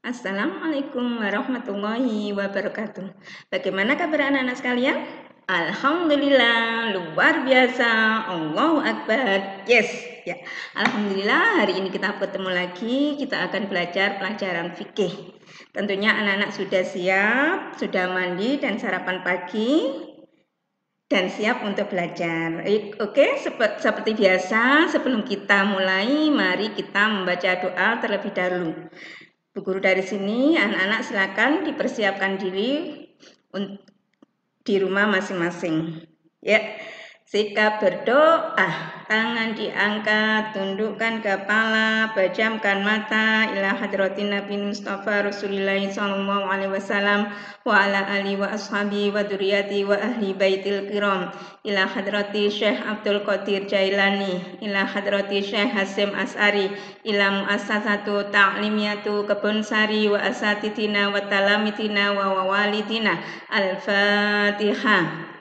Assalamualaikum warahmatullahi wabarakatuh. Bagaimana kabar anak-anak sekalian? Alhamdulillah, luar biasa. Allahu Akbar. Yes, ya. Alhamdulillah, hari ini kita bertemu lagi. Kita akan belajar pelajaran fikih. Tentunya anak-anak sudah siap, sudah mandi dan sarapan pagi dan siap untuk belajar. Oke, seperti biasa, sebelum kita mulai, mari kita membaca doa terlebih dahulu. Bu guru dari sini, anak-anak silakan dipersiapkan diri di rumah masing-masing. Ya, sikap berdoa. Tangan diangkat, tundukkan kepala, pejamkan mata. Ila hadratin Nabi Mustafa Rasulullah sallallahu alaihi wasallam wa ala ali wa ashabi wa duriyati wa ahli baitil kiram. Ila hadrati Syekh Abdul Qadir Jailani. Ila hadrati Syekh Hasim As'ari. Ila muassasatu ta'limiyatu kebun sari wa asatitina wa talamitina wa wawalidina al-fatihah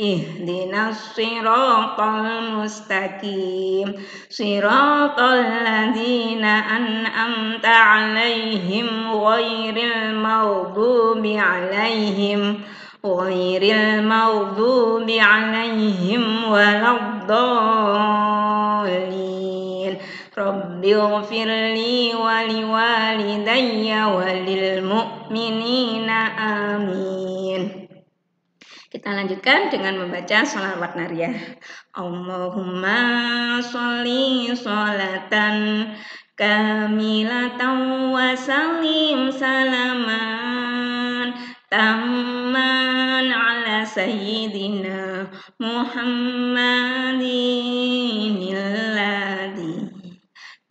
اهدنا الصراط المستقيم. صراط الذين أنعمت عليهم غير المغضوب عليهم غير المغضوب عليهم ولا الضالين. رب اغفر لي ولوالدي وللمؤمنين آمين. Kita lanjutkan dengan membaca sholawat nariyah. Allahumma sholli sholatan kamilatan wa salim salaman tamman ala sayyidina Muhammadin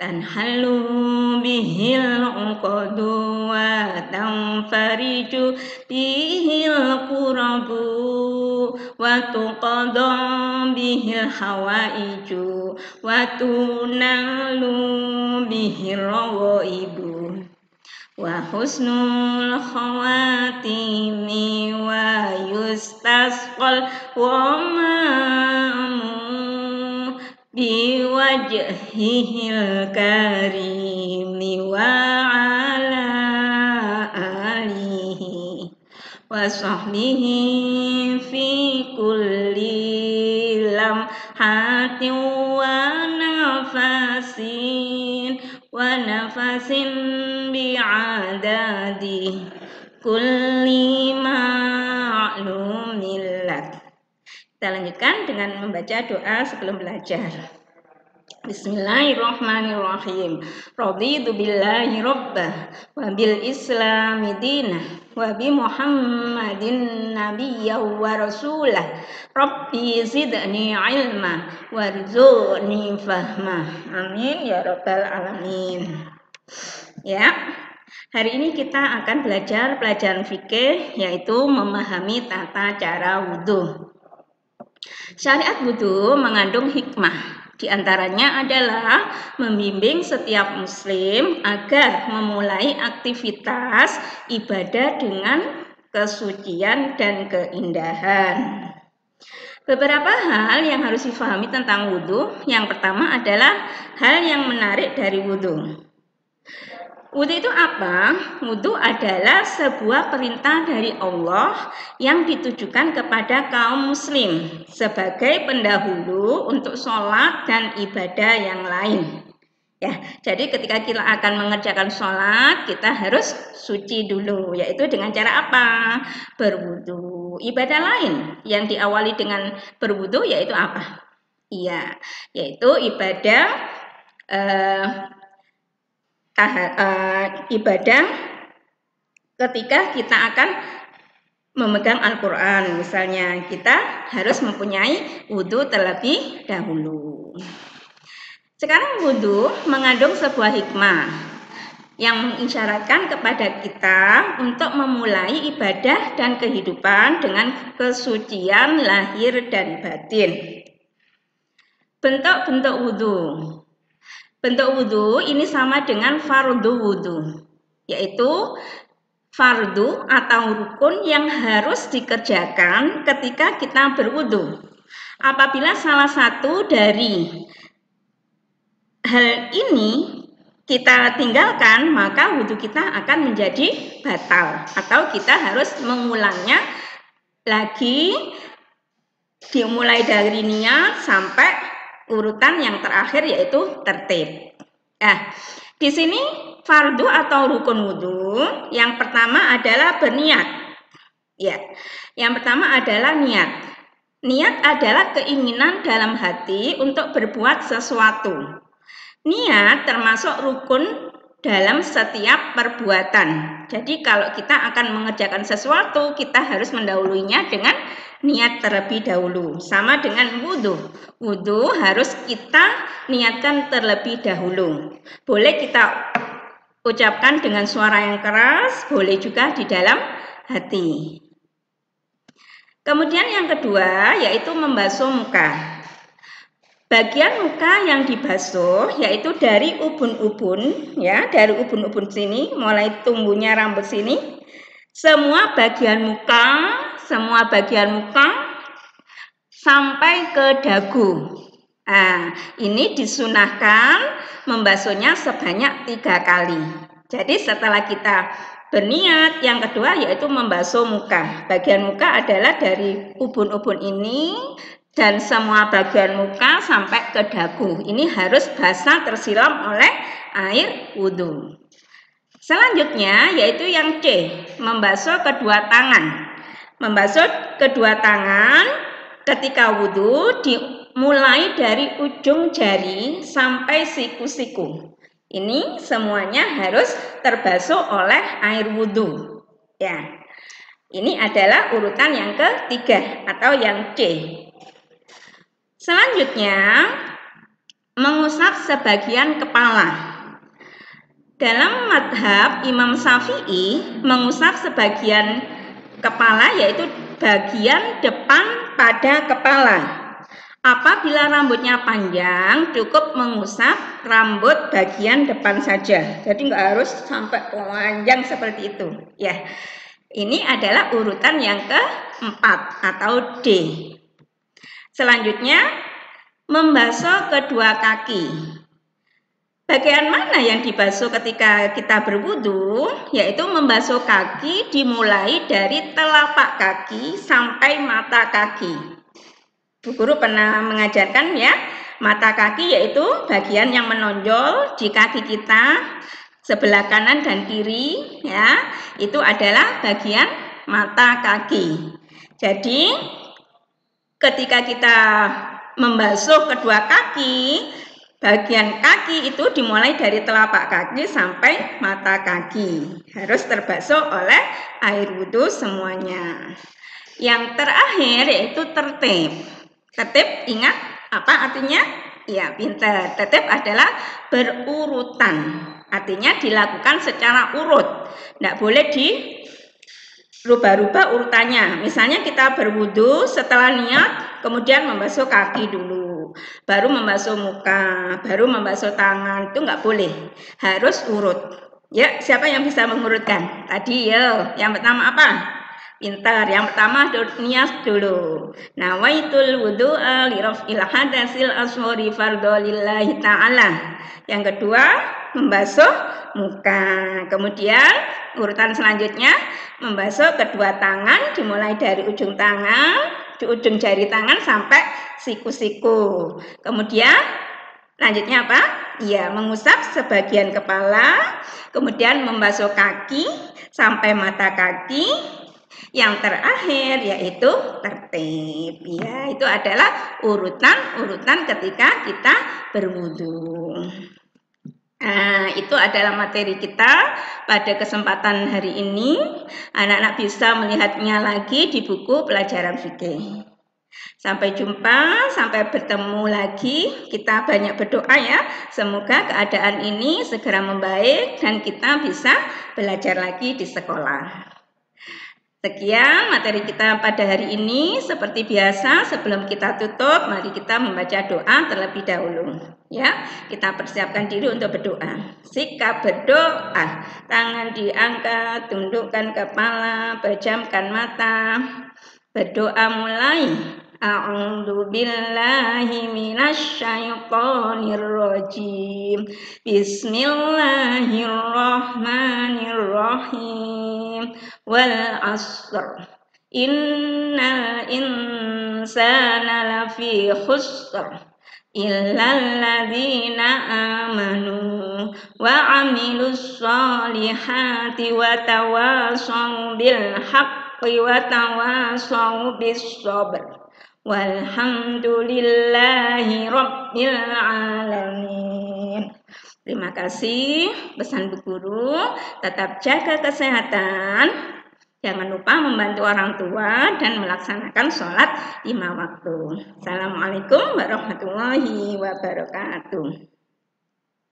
tanhalu bihil uqadu wa tanfariju bihil qurabu وتقضى به الحوائج وتنال به الروائب وحسن الخواتيم ويستسقى الغمام بوجهه الكريم وعلى آله وصحبه كل لمحة ونفس ونفس بعدد كل معلوم لك Kita lanjutkan dengan membaca doa sebelum belajar. Bismillahirrahmanirrahim. Raditu billahi rabbah wa bil islami dinah wa bi Muhammadin nabiyya wa rasulah. Rabbi zidni ilma warzuqni fahma. Amin ya rabbal alamin. Ya. Hari ini kita akan belajar pelajaran fikih yaitu memahami tata cara wudhu. Syariat wudhu mengandung hikmah di antaranya adalah membimbing setiap muslim agar memulai aktivitas ibadah dengan kesucian dan keindahan. Beberapa hal yang harus difahami tentang wudhu. Yang pertama adalah hal yang menarik dari wudhu. Wudhu itu apa? Wudhu adalah sebuah perintah dari Allah yang ditujukan kepada kaum muslim sebagai pendahulu untuk sholat dan ibadah yang lain. Ya, jadi ketika kita akan mengerjakan sholat, kita harus suci dulu, yaitu dengan cara apa? Berwudhu. Ibadah lain yang diawali dengan berwudhu yaitu apa? Iya, yaitu ibadah eh, uh, ibadah ketika kita akan memegang Al-Quran. Misalnya kita harus mempunyai wudhu terlebih dahulu. Sekarang wudhu mengandung sebuah hikmah. yang mengisyaratkan kepada kita untuk memulai ibadah dan kehidupan dengan kesucian lahir dan batin. Bentuk-bentuk wudhu. Bentuk wudhu ini sama dengan fardu wudhu, yaitu fardu atau rukun yang harus dikerjakan ketika kita berwudhu. Apabila salah satu dari hal ini kita tinggalkan, maka wudhu kita akan menjadi batal atau kita harus mengulangnya lagi dimulai dari niat sampai urutan yang terakhir yaitu tertib. Nah, di sini fardu atau rukun wudhu yang pertama adalah berniat. Ya, yang pertama adalah niat. Niat adalah keinginan dalam hati untuk berbuat sesuatu. Niat termasuk rukun dalam setiap perbuatan. Jadi kalau kita akan mengerjakan sesuatu, kita harus mendahulunya dengan niat terlebih dahulu. Sama dengan wudhu. Wudhu harus kita niatkan terlebih dahulu. Boleh kita ucapkan dengan suara yang keras, boleh juga di dalam hati. Kemudian yang kedua yaitu membasuh muka. Bagian muka yang dibasuh yaitu dari ubun-ubun ya, dari ubun-ubun sini mulai tumbuhnya rambut sini. Semua bagian muka, semua bagian muka sampai ke dagu. Nah, ini disunahkan membasuhnya sebanyak tiga kali. Jadi setelah kita berniat, yang kedua yaitu membasuh muka. Bagian muka adalah dari ubun-ubun ini dan semua bagian muka sampai ke dagu. Ini harus basah tersilam oleh air wudhu. Selanjutnya yaitu yang C, membasuh kedua tangan. Membasuh kedua tangan ketika wudhu dimulai dari ujung jari sampai siku-siku. Ini semuanya harus terbasuh oleh air wudhu. Ya, ini adalah urutan yang ketiga atau yang C. Selanjutnya, mengusap sebagian kepala. Dalam madhab Imam Syafi'i, mengusap sebagian kepala yaitu bagian depan pada kepala. Apabila rambutnya panjang, cukup mengusap rambut bagian depan saja. Jadi nggak harus sampai panjang seperti itu. Ya, ini adalah urutan yang keempat atau D. Selanjutnya, membasuh kedua kaki. Bagian mana yang dibasuh ketika kita berwudu? Yaitu membasuh kaki dimulai dari telapak kaki sampai mata kaki. Bu Guru pernah mengajarkan ya, mata kaki yaitu bagian yang menonjol di kaki kita sebelah kanan dan kiri ya, itu adalah bagian mata kaki. Jadi ketika kita membasuh kedua kaki, bagian kaki itu dimulai dari telapak kaki sampai mata kaki. Harus terbasuh oleh air wudhu semuanya. Yang terakhir yaitu tertib. Tertib ingat apa artinya? Ya, pintar. Tertib adalah berurutan. Artinya dilakukan secara urut. Tidak boleh di rubah-rubah urutannya. Misalnya kita berwudu setelah niat, kemudian membasuh kaki dulu, baru membasuh muka, baru membasuh tangan. Itu nggak boleh, harus urut. Ya, siapa yang bisa mengurutkan? Tadi ya, yang pertama apa? Pintar. Yang pertama niat dulu. Nawaitul wudu'a li raf'il hadasil aswari fardolillahi ta'ala. Yang kedua, membasuh muka. Kemudian urutan selanjutnya membasuh kedua tangan dimulai dari ujung tangan, di ujung jari tangan sampai siku-siku. Kemudian lanjutnya apa? Ya, mengusap sebagian kepala, kemudian membasuh kaki sampai mata kaki, yang terakhir yaitu tertib. Ya, itu adalah urutan-urutan ketika kita berwudu. Nah, itu adalah materi kita pada kesempatan hari ini. Anak-anak bisa melihatnya lagi di buku pelajaran fikih. Sampai jumpa, sampai bertemu lagi. Kita banyak berdoa ya. Semoga keadaan ini segera membaik dan kita bisa belajar lagi di sekolah. Sekian materi kita pada hari ini. Seperti biasa, sebelum kita tutup, mari kita membaca doa terlebih dahulu. Ya, kita persiapkan diri untuk berdoa. Sikap berdoa, tangan diangkat, tundukkan kepala, pejamkan mata. Berdoa mulai. Minasyaitonir rajim. Bismillahirrahmanirrahim. Wal asr. Innal insana lafi khusr. Illal ladzina amanu wa amilus solihati wa tawasaw bil haqqi wa tawasaw bis sabr. Walhamdulillahi Rabbil Alamin. Terima kasih pesan Bu Guru. Tetap jaga kesehatan. Jangan lupa membantu orang tua dan melaksanakan sholat lima waktu. Assalamualaikum warahmatullahi wabarakatuh.